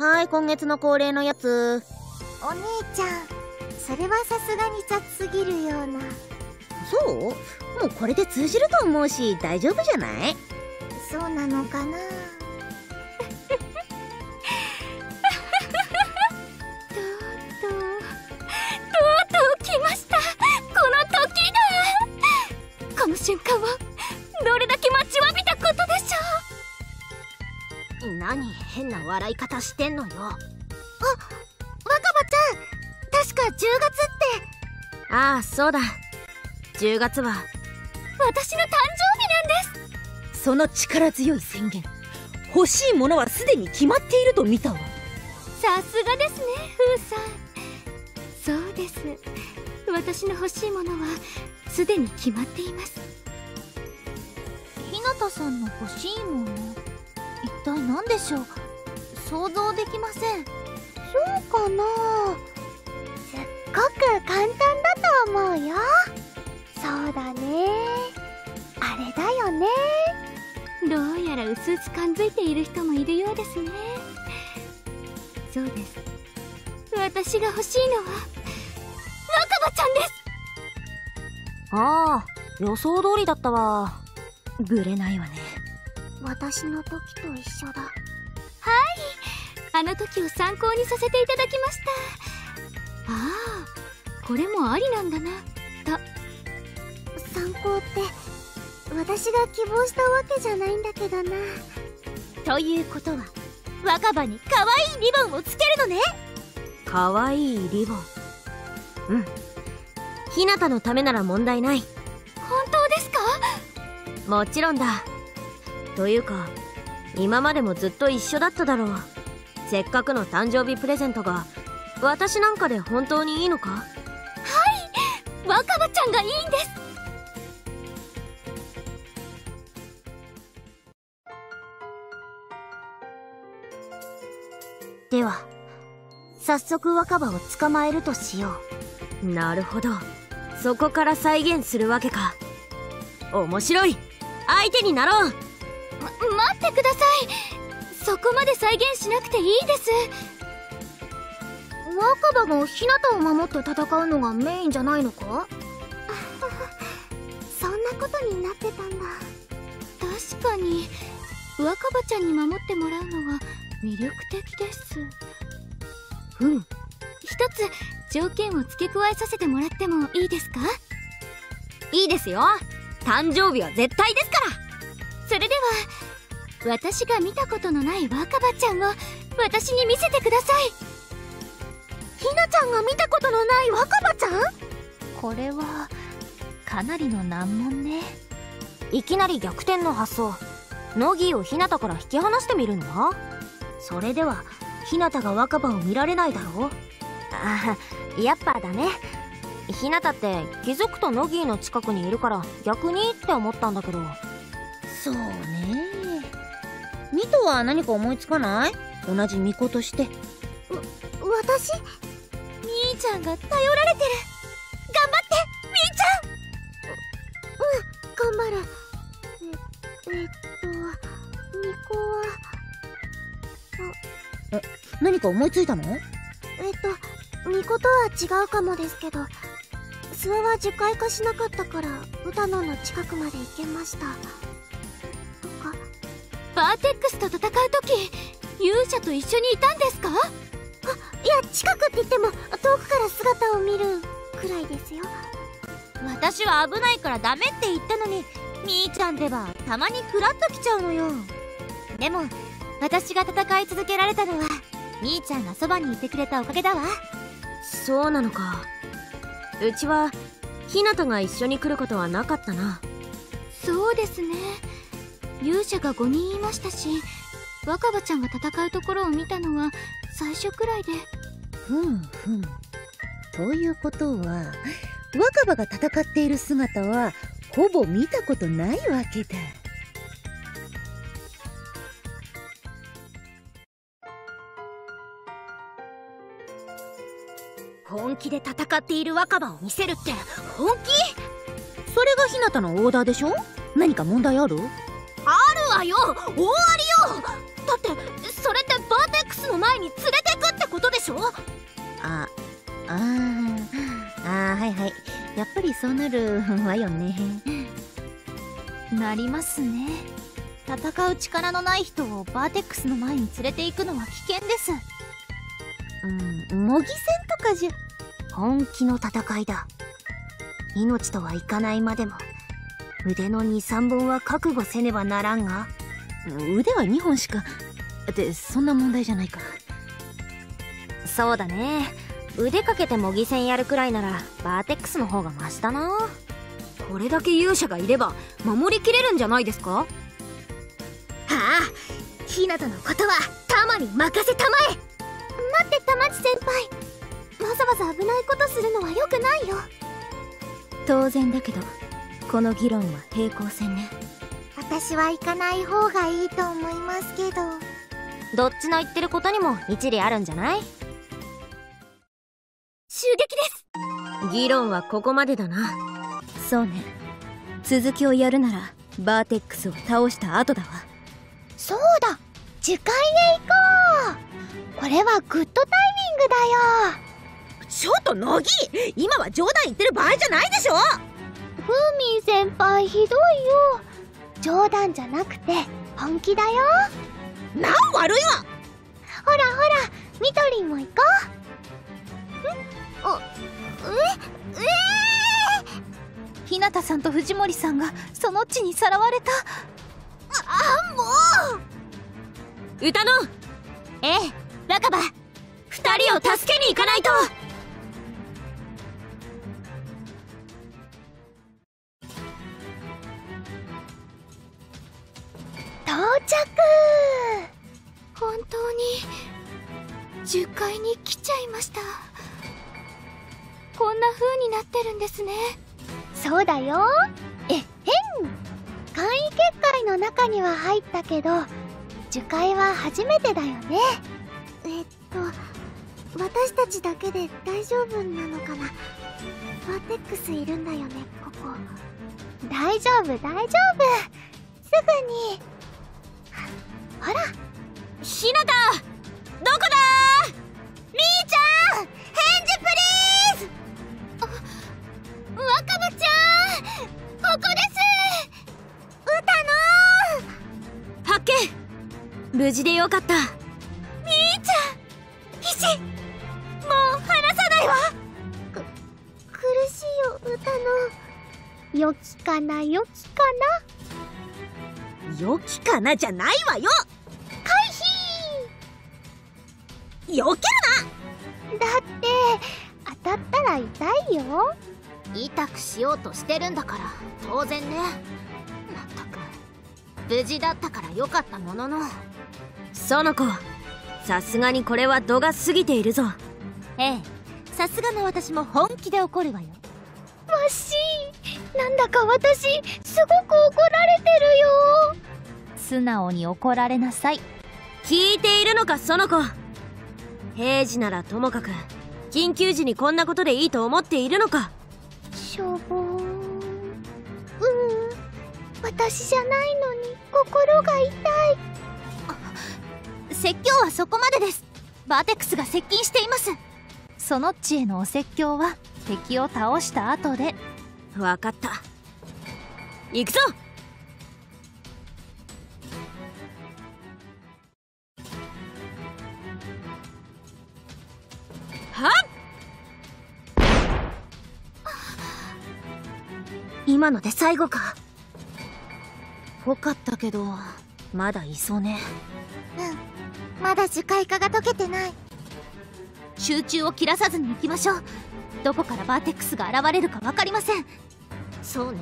はい今月の恒例のやつ。お姉ちゃんそれはさすがに雑すぎるような。そう？もうこれで通じると思うし大丈夫じゃない？そうなのかな変な笑い方してんのよ。あ若葉ちゃん確か10月って。ああそうだ。10月は。私の誕生日なんです。その力強い宣言。欲しいものはすでに決まっていると見たわ。さすがですねフーさん。そうです。私の欲しいものはすでに決まっています。日向さんの欲しいもの一体何でしょう？想像できません。そうかな。すっごく簡単だと思うよ。そうだね。あれだよね。どうやら薄々感づいている人もいるようですね。そうです。私が欲しいのは若葉ちゃんです。ああ予想通りだったわ。ぶれないわね。私の時と一緒だあの時を参考にさせていただきました。ああこれもありなんだな。参考って私が希望したわけじゃないんだけどな。ということは若葉に可愛いリボンをつけるのね。可愛いリボン。うん。ひなたのためなら問題ない。本当ですか？もちろんだ。というか今までもずっと一緒だっただろうせっかくの誕生日プレゼントが。私なんかで本当にいいのか？若葉ちゃんがいいんです。では早速若葉を捕まえるとしよう。なるほど。そこから再現するわけか。面白い。相手になろう。ま待ってくださいそこまで再現しなくていいです。若葉がひなたを守って戦うのがメインじゃないのか？そんなことになってたんだ。確かに若葉ちゃんに守ってもらうのは魅力的です。うん。一つ条件を付け加えさせてもらってもいいですか？いいですよ。誕生日は絶対ですから。それでは私が見たことのない若葉ちゃんを私に見せてください。ひなちゃんが見たことのない若葉ちゃん？これはかなりの難問ね。いきなり逆転の発想。ノギーをひなたから引き離してみるの？はそれではひなたが若葉を見られないだろう？ああやっぱだね。ひなたって気づくとノギーの近くにいるから逆にって思ったんだけど。そうねミトは何か思いつかない？同じ巫女として。私みーちゃんが頼られてる。頑張ってみーちゃん。頑張るええっと巫女は何か思いついたの？えっと巫女とは違うかもですけど諏訪は樹海化しなかったから歌野の近くまで行けましたバーテックスと戦う時勇者と一緒にいたんですか？いや近くって言っても遠くから姿を見るくらいですよ。私は危ないからダメって言ったのにみーちゃんではたまにフラッと来ちゃうのよ。でも私が戦い続けられたのはみーちゃんがそばにいてくれたおかげだわ。そうなのか。うちはひなたが一緒に来ることはなかったな。そうですね勇者が5人いましたし若葉ちゃんが戦うところを見たのは最初くらいで。ふんふん。ということは若葉が戦っている姿はほぼ見たことないわけだ。本気で戦っている若葉を見せるって本気？それがひなたのオーダーでしょ？何か問題ある？よ。大ありよ。だってそれってバーテックスの前に連れてくってことでしょ？ああー。あーはいはい。やっぱりそうなる。わよね。なりますね。戦う力のない人をバーテックスの前に連れて行くのは危険です。うん模擬戦とかじゃ。本気の戦いだ。命とはいかないまでも腕の23本は覚悟せねばならんが。腕は2本しかってそんな問題じゃないか。そうだね。腕かけて模擬戦やるくらいならバーテックスの方がマシだな。これだけ勇者がいれば守りきれるんじゃないですか？はあひなたのことはタマに任せたまえ。待ってたまち先輩。わざわざ危ないことするのは良くないよ。当然だけどこの議論は平行線ね。私は行かない方がいいと思いますけど。どっちの言ってることにも一理あるんじゃない？襲撃です。議論はここまでだな。そうね。続きをやるならバーテックスを倒した後だわ。そうだ。樹海へ行こう。これはグッドタイミングだよ。ちょっと乃木今は冗談言ってる場合じゃないでしょフーミン先輩ひどいよ。冗談じゃなくて本気だよ。なん悪いわ。ほらほらみとりんも行こう。おえ？え？ひなたさんと藤森さんがその地にさらわれた。あもう。歌のええ若葉。二人を助けに行かないと着。本当に10階に来ちゃいました。こんな風になってるんですね。そうだよ。えへん簡易結界の中には入ったけど樹海は初めてだよね。えっと私たちだけで大丈夫なのかな。バーテックスいるんだよねここ。大丈夫大丈夫。すぐにほらひなたどこだ？みーちゃん返事プリーズ！若葉ちゃんここです。歌の発見無事でよかった。みーちゃん石もう離さないわ。く苦しいよ歌の。良きかな良きかな。良きかなじゃないわよ避け避だって当たったら痛いよ。痛くしようとしてるんだから。当然ね。まったく無事だったからよかったものの。園子さすがにこれは度が過ぎているぞ。ええ。さすがの私も本気で怒るわよ。わしなんだか私すごく怒られてるよ。素直に怒られなさい。聞いているのか園子平時ならともかく緊急時にこんなことでいいと思っているのか。しょぼーんううん。私じゃないのに心が痛い。説教はそこまでです。バーテックスが接近しています。そのっちへのお説教は敵を倒した後で。わかった。行くぞ今ので最後か。ぽかったけどまだいそうね。うん。まだ樹海化が解けてない。集中を切らさずに行きましょう。どこからバーテックスが現れるか分かりません。そうね。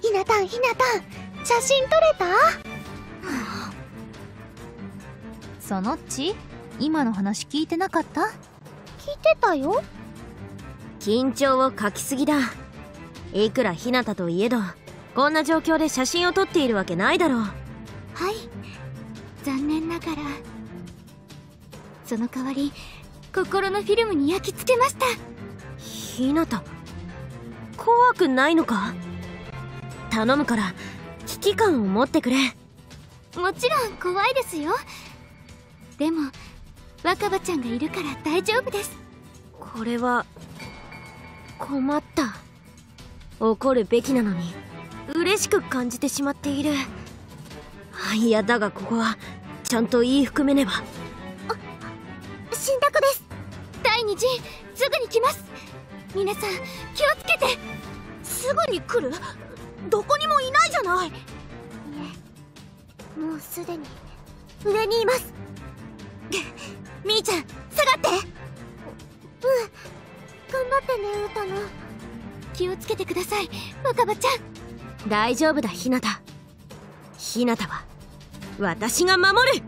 ひなたんひなたん写真撮れた？そのっち？今の話聞いてなかった？聞いてたよ。緊張を書きすぎだいくら日向といえどこんな状況で写真を撮っているわけないだろう。はい。残念ながらその代わり心のフィルムに焼き付けました。日向怖くないのか？頼むから危機感を持ってくれ。もちろん怖いですよ。でも若葉ちゃんがいるから大丈夫です。これは困った怒るべきなのに嬉しく感じてしまっている。いやだがここはちゃんと言い含めねば。信託です。第二陣すぐに来ます。皆さん気をつけて。すぐに来る？どこにもいないじゃない。いえもうすでに上にいます。みーちゃん下がって。うん頑張ってねウタナ気をつけてください若葉ちゃん。大丈夫だひなた。ひなたは私が守る。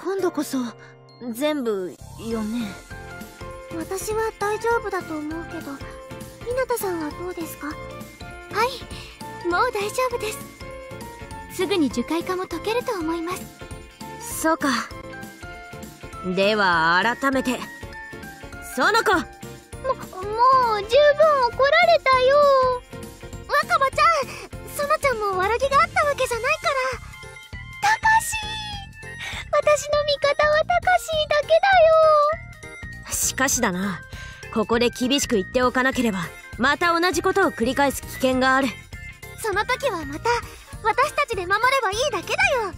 今度こそ全部よね私は大丈夫だと思うけど日向さんはどうですか？はいもう大丈夫です。すぐに樹海化も解けると思いますそうか。では改めて。園子。ももう十分怒られたよ。若葉ちゃん園ちゃんも悪気があったわけじゃないから。たかし私の味方はたかしだけだよ。しかしだな。ここで厳しく言っておかなければまた同じことを繰り返す危険がある。その時はまた私たちで守ればいいだけだよ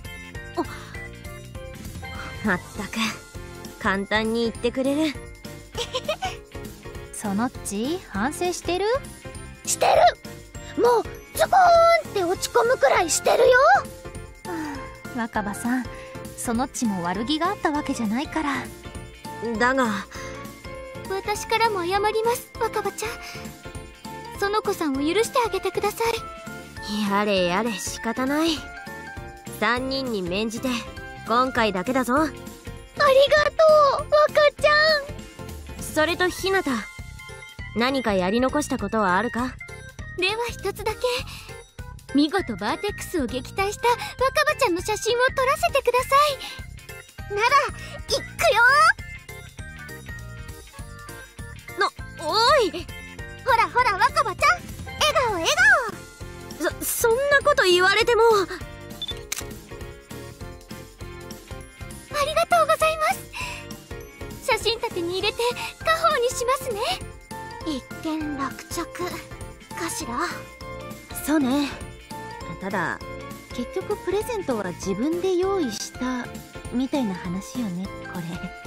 まったく簡単に言ってくれる。そのっち反省してる？してる。もうズコーンって落ち込むくらいしてるよ、うん、若葉さんそのっちも悪気があったわけじゃないから。だが。私からも謝ります若葉ちゃん。園子さんを許してあげてください。やれやれ仕方ない。3人に免じて今回だけだぞ。ありがとう若ちゃん。それとひなた何かやり残したことはあるか？では一つだけ。見事バーテックスを撃退した若葉ちゃんの写真を撮らせてください。ならいっくよ。のおい！ほらほら若葉ちゃん。笑顔笑顔。そそんなこと言われても家宝にしますね。一見落着。かしら？そうね。ただ結局プレゼントは自分で用意したみたいな話よねこれ。